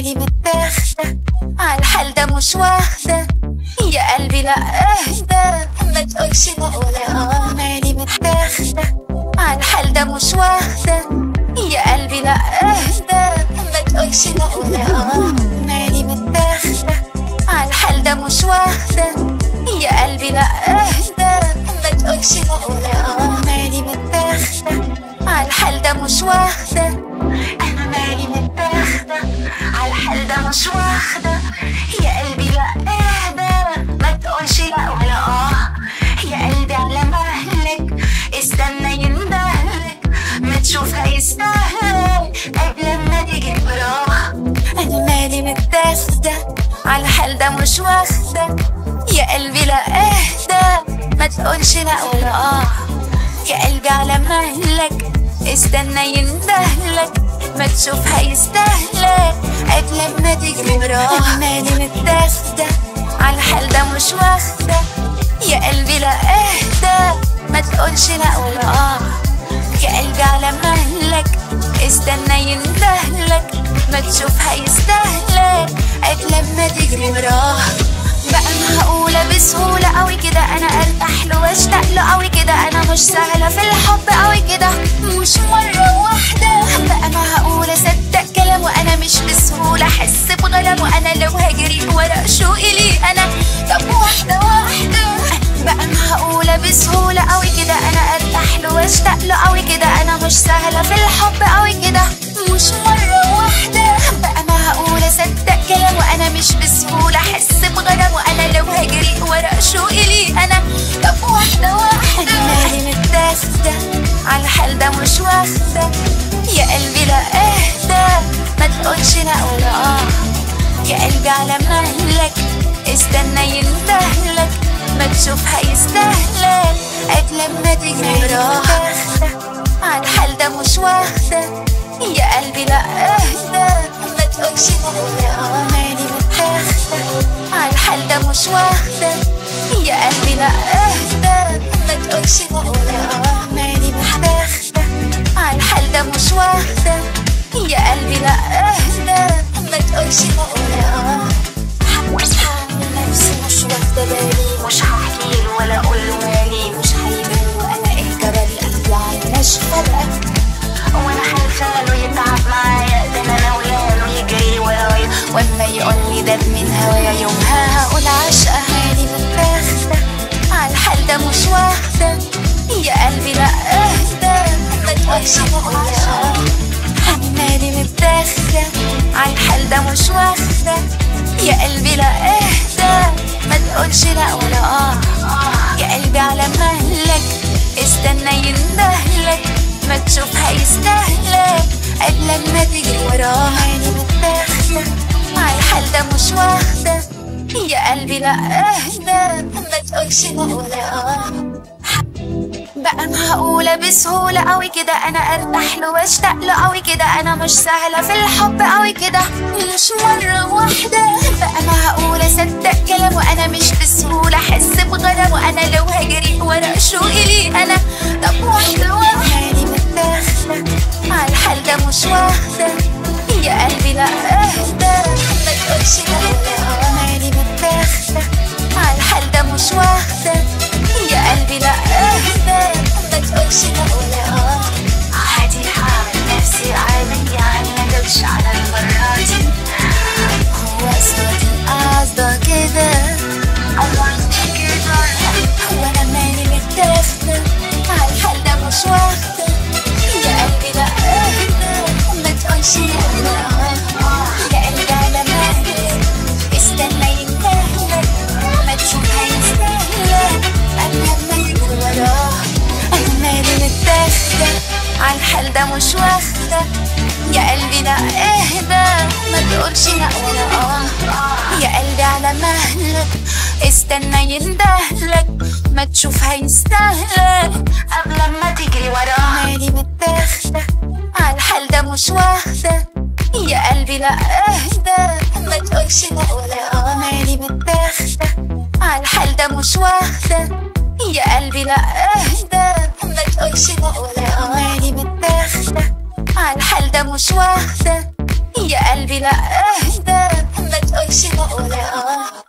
مالي متاخدة عالحال ده مش واخدة. يا قلبي لا أهدى ما تقولش لا ولا مالي متاخدة عالحال ده مش واخدة. يا قلبي لا أهدى ما تقولش لا ولا مالي متاخدة عالحال ده مش واخدة. يا قلبي لا أهدى. ده مش واخدة يا قلبي لا اهدى ما تقولش لا ولا آه. يا قلبي على مهلك استنى يندهلك. ما تشوف هيستهلك. قبل لما تجري وراه مالي متاخدة. عالحال ده مش واخدة يا قلبي لا اهدى ما تقولش لا ولا آه. يا قلبي على مهلك استنى يندهلك. ما تشوف هيستهلك. بقى معقولة بسهولة قوي كده أنا أرتاح له وأشتاق له قوي كده. أنا مش سهلة في الحب قوي كده. مش مرة واحدة. بقى معقولة صدق كلامه أنا مش بسهولة. أحس بغلامه أنا لو هجري ورا شوقي ليه أنا. طب واحدة واحدة. بقى معقولة بسهولة قوي كده. أنا أرتاح له وأشتاق له قوي كده. أنا مش سهلة في الحب قوي كده. مش مرة واحدة. عالحال ده مش واخدة. يا قلبي لا اهدى ما تقولش لا ولا آه. يا قلبي على مهلك استنى يندهلك ما تشوف هيستهلك قبل لما تجري وراه عالحال ده مش واخدة. يا قلبي لا اهدى ما تقولش لا ولا آه. مالي متاخدة. عالحال ده مش واخدة. يا قلبي لا اهدى ما تقولش لا ولا آه. واخدة يا قلبي لا أهدى. ما تقولش لا أنا مالي متاخدة عالحال ده مش واخدة. يا قلبي لا أهدى. ما تقولش لا ولا آه. يا قلبي على مهلك. استنى يندهلك. ما تشوف هيستهلك. قبل لما تجري وراه. عيني متاخدة عالحال ده مش واخدة. يا قلبي لا أهدى. ما تقولش لا ولا آه. بقى معقولة بسهولة قوي كده. أنا أرتاح له وأشتاق له قوي كده. أنا مش سهلة في الحب قوي كده. مش مرة واحدة. بقى معقولة صدق كلامه. أنا مش بسهولة أحس بغرامه. أنا لو هجري ورا شوقي ليه أنا؟ طب مش واخدة. يا قلبي لا اهدى ما تقولش لا ولا آه. يا قلبي على مهلك استنى يندهلك ما تشوف هيستهلك. قبل ما تجري وراه. مالي متاخدة عالحال ده مش واخدة. يا قلبي لا اهدى ما تقولش لا ولا آه. مالي متاخدة عالحال ده مش واخدة. يا قلبي لا اهدى ما تقولش لا ولا آه. مالي متاخدة. أخجل الحل ده مش واخدة يا قلبي لا أهدى. ما تقولش بقول آه.